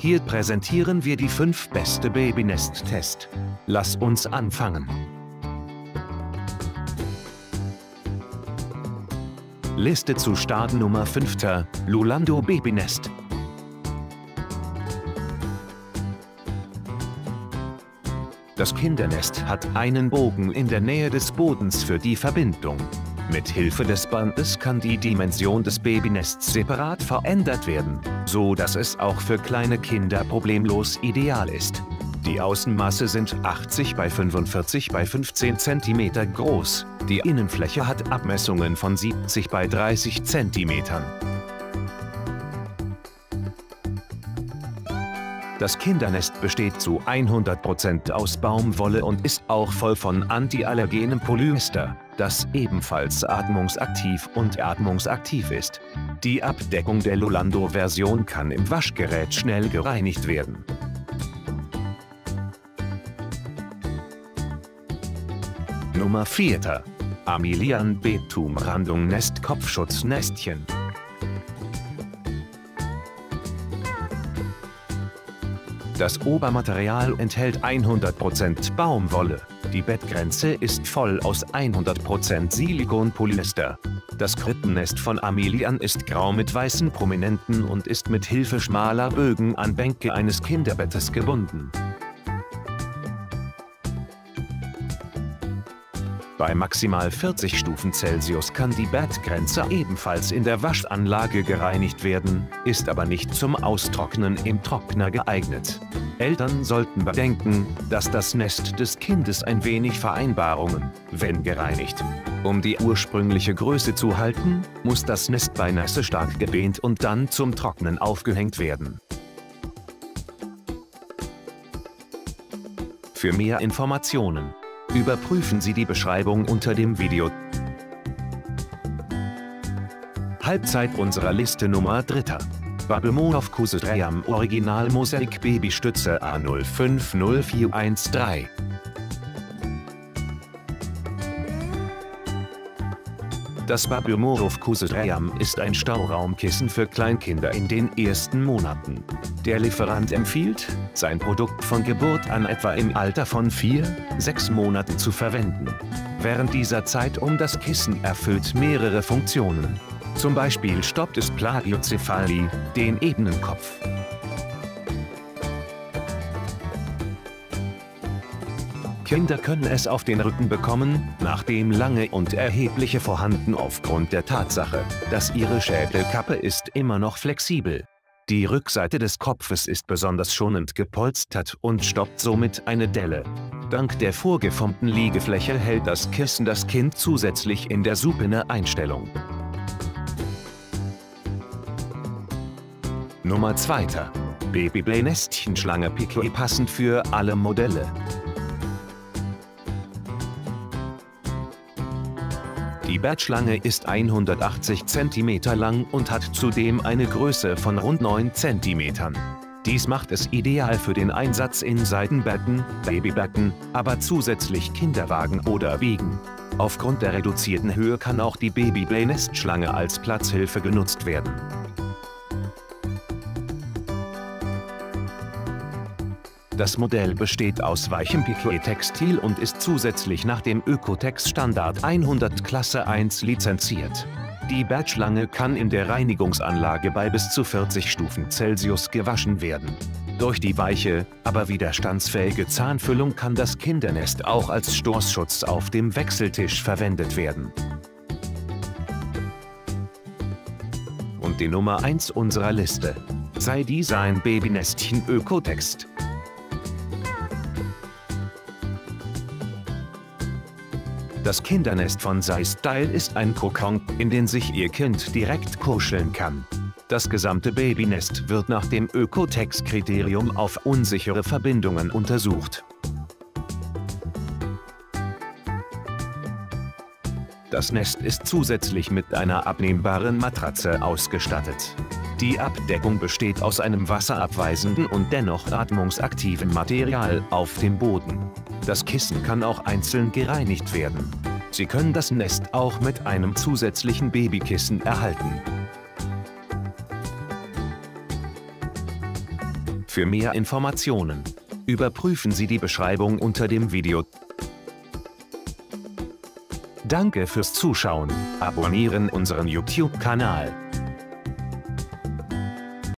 Hier präsentieren wir die 5 beste Babynest-Test. Lass uns anfangen. Liste zu Start Nummer 5. Lulando Babynest. Das Kindernest hat einen Bogen in der Nähe des Bodens für die Verbindung. Mit Hilfe des Bandes kann die Dimension des Babynests separat verändert werden, so dass es auch für kleine Kinder problemlos ideal ist. Die Außenmasse sind 80 bei 45 bei 15 cm groß. Die Innenfläche hat Abmessungen von 70 bei 30 cm. Das Kindernest besteht zu 100% aus Baumwolle und ist auch voll von antiallergenem Polyester, das ebenfalls atmungsaktiv und atmungsaktiv ist. Die Abdeckung der Lolando-Version kann im Waschgerät schnell gereinigt werden. Nummer 4. Amilian Betum Randung Nest Kopfschutz Das Obermaterial enthält 100% Baumwolle. Die Bettgrenze ist voll aus 100% Silikonpolyester. Das Krippennest von Amelian ist grau mit weißen Prominenten und ist mit Hilfe schmaler Bögen an Bänke eines Kinderbettes gebunden. Bei maximal 40 Stufen Celsius kann die Bettgrenze ebenfalls in der Waschanlage gereinigt werden, ist aber nicht zum Austrocknen im Trockner geeignet. Eltern sollten bedenken, dass das Nest des Kindes ein wenig Vereinbarungen, wenn gereinigt. Um die ursprüngliche Größe zu halten, muss das Nest bei Nässe stark gebehnt und dann zum Trocknen aufgehängt werden. Für mehr Informationen Überprüfen Sie die Beschreibung unter dem Video. Halbzeit unserer Liste Nummer 3. Babelmonov Kusetream Original Mosaik Babystütze A050413 Das Babymorov Kusetream ist ein Stauraumkissen für Kleinkinder in den ersten Monaten. Der Lieferant empfiehlt, sein Produkt von Geburt an etwa im Alter von 4, 6 Monaten zu verwenden. Während dieser Zeit um das Kissen erfüllt mehrere Funktionen. Zum Beispiel stoppt es Plagiocephalie, den ebenen Kinder können es auf den Rücken bekommen, nachdem lange und erhebliche vorhanden aufgrund der Tatsache, dass ihre Schädelkappe ist immer noch flexibel. Die Rückseite des Kopfes ist besonders schonend gepolstert und stoppt somit eine Delle. Dank der vorgeformten Liegefläche hält das Kissen das Kind zusätzlich in der supine Einstellung. Nummer 2. Babyblay Nestchenschlange Piquet passend für alle Modelle. Die Bettschlange ist 180 cm lang und hat zudem eine Größe von rund 9 cm. Dies macht es ideal für den Einsatz in Seitenbetten, Babybetten, aber zusätzlich Kinderwagen oder Wiegen. Aufgrund der reduzierten Höhe kann auch die Babyblay-Nestschlange als Platzhilfe genutzt werden. Das Modell besteht aus weichem Piquet-Textil und ist zusätzlich nach dem Ökotex-Standard 100 Klasse 1 lizenziert. Die Bettschlange kann in der Reinigungsanlage bei bis zu 40 Stufen Celsius gewaschen werden. Durch die weiche, aber widerstandsfähige Zahnfüllung kann das Kindernest auch als Stoßschutz auf dem Wechseltisch verwendet werden. Und die Nummer 1 unserer Liste. Sei Design Babynestchen Ökotext. Das Kindernest von Sei Style ist ein Kokon, in den sich Ihr Kind direkt kuscheln kann. Das gesamte Babynest wird nach dem Ökotex-Kriterium auf unsichere Verbindungen untersucht. Das Nest ist zusätzlich mit einer abnehmbaren Matratze ausgestattet. Die Abdeckung besteht aus einem wasserabweisenden und dennoch atmungsaktiven Material auf dem Boden. Das Kissen kann auch einzeln gereinigt werden. Sie können das Nest auch mit einem zusätzlichen Babykissen erhalten. Für mehr Informationen überprüfen Sie die Beschreibung unter dem Video. Danke fürs Zuschauen. Abonnieren unseren YouTube-Kanal.